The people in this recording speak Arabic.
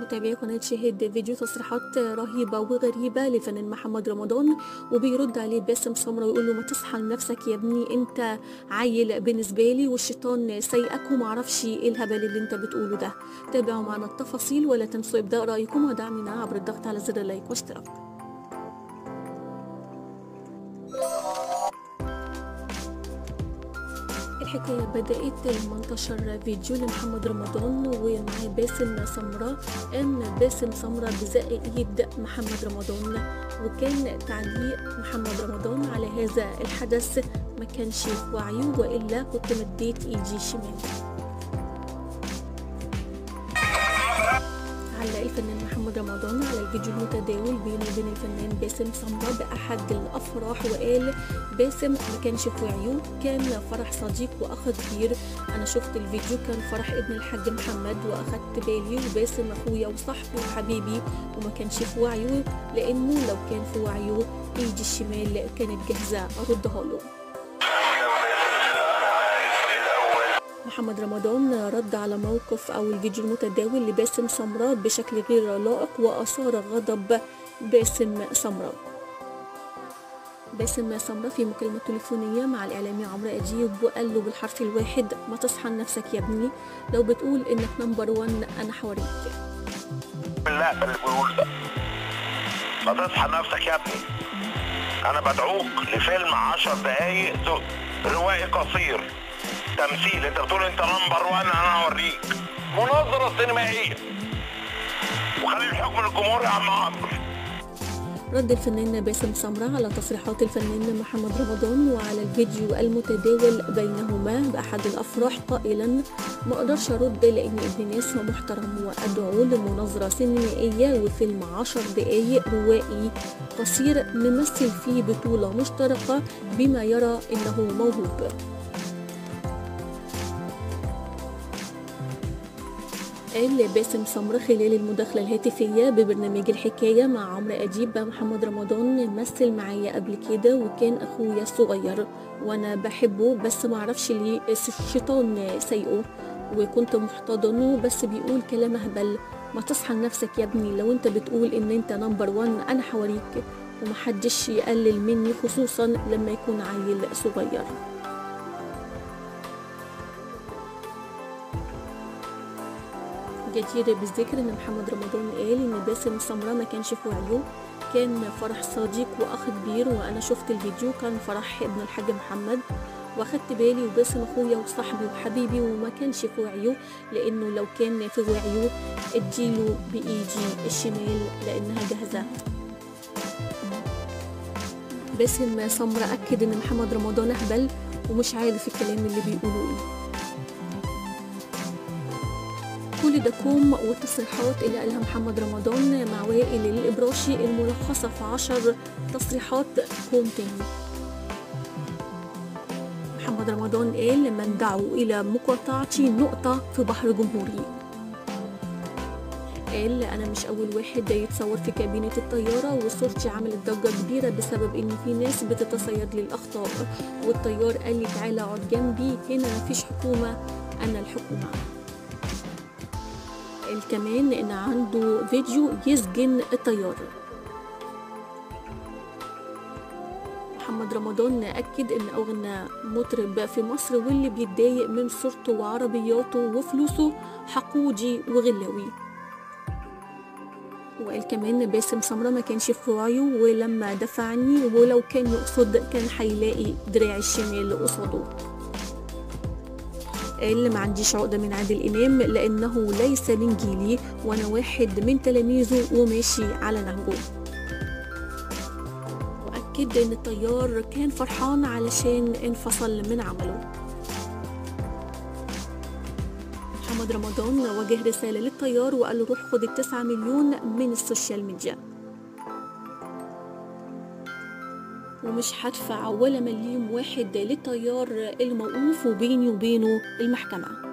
متابعي قناة شاهد فيديو تصريحات رهيبة وغريبة للفنان محمد رمضان وبيرد عليه باسم سمرة ويقول له ما تصحى لنفسك يا ابني انت عيل بالنسبة لي والشيطان سايقك ومعرفش إيه الهبل اللي انت بتقوله ده. تابعوا معنا التفاصيل ولا تنسوا إبداء رأيكم ودعمنا عبر الضغط على زر ال like واشتراك الحكاية بدأت لما انتشر فيديو لمحمد رمضان ومعاه باسم سمرة أن باسم سمرة بزق ايد محمد رمضان. وكان تعليق محمد رمضان على هذا الحدث ما كانش في وعيه وإلا كنت مديت ايدي شمال. الفنان محمد رمضان على الفيديو المتداول بينه وبين الفنان باسم سمرة بأحد الأفراح وقال باسم. ما كانش في وعيه كان فرح صديق وأخ كبير. أنا شفت الفيديو كان فرح ابن الحاج محمد وأخدت بالي وباسم أخويا وصاحبي وحبيبي وما كانش في وعيه لأنه لو كان في وعيه إيدي الشمال كانت جاهزة أردها له. محمد رمضان رد على موقف أو الفيديو المتداول لباسم سمرة بشكل غير لائق وأثار غضب باسم سمرة باسم سمرة في مكالمة تليفونية مع الإعلامي عمرو أديب وقال له بالحرف الواحد ما تصحى لنفسك يا ابني لو بتقول إنك number one أنا بيقول ده ما تصحى نفسك يا ابني. أنا بدعوك لفيلم عشر دقايق روائي قصير. تمثيل. انت بتقول انت number one أنا هوريك. مناظرة سينمائية. وخلي الحكم للجمهور يا عم عمرو. رد الفنان باسم سمرة على تصريحات الفنان محمد رمضان وعلى الفيديو المتداول بينهما بأحد الأفراح قائلا ما أقدرش أرد لأني ابن ناس ومحترم وأدعو لمناظرة سينمائية وفيلم عشر دقايق روائي قصير نمثل فيه بطولة مشتركة بما يرى إنه موهوب. قال باسم سمرة خلال المداخلة الهاتفية ببرنامج الحكاية مع عمرو أديب محمد رمضان مثل معايا قبل كده وكان أخويا الصغير. وأنا بحبه بس معرفش ليه الشيطان سايقه وكنت محتضنه بس بيقول كلام أهبل. ما تصحى لنفسك يا ابني لو أنت بتقول إن أنت نمبر وان أنا حواريك ومحدش يقلل مني خصوصا لما يكون عيل صغير. جدير بالذكر إن محمد رمضان قال إن باسم سمرة ما كانش في وعيه. كان فرح صديق وأخ كبير وأنا شفت الفيديو كان فرح ابن الحاج محمد. وأخدت بالي وباسم أخويا وصاحبي وحبيبي وما كانش في وعيه لأنه لو كان في وعيه اديله بإيدي الشمال لأنها جاهزة. باسم سمرة أكد إن محمد رمضان أهبل ومش عارف الكلام اللي بيقولوا إيه. كل ده كوم والتصريحات اللي قالها محمد رمضان مع وائل الإبراشي الملخصة في عشر تصريحات كوم تاني محمد رمضان قال من دعوا إلى مقاطعتي نقطة في بحر جمهوري. قال أنا مش أول واحد يتصور في كابينة الطيارة وصورتي عملت ضجة كبيرة بسبب إن في ناس بتتصيد لي الأخطاء والطيار قال لي تعالى اقعد جنبي هنا مفيش حكومة أنا الحكومة. كمان إن عنده فيديو يسجن الطيار محمد رمضان أكد إن أغنى مطرب في مصر واللي بيتضايق من صورته وعربياته وفلوسه حقودي وغلاوي. وقال كمان باسم سمرة ما كانش في وعيه ولما دفعني ولو كان يقصد كان هيلاقي دراع الشمال قصاده. قال ما عنديش عقدة من عادل إمام لأنه ليس من جيلي وأنا واحد من تلاميذه وماشي على نهجه وأكد إن الطيار كان فرحان علشان انفصل من عمله. محمد رمضان وجه رسالة للطيار وقال له روح خد التسعة مليون من ال social media. ومش هدفع ولا مليم واحد للطيار الموقوف وبيني وبينه المحكمة.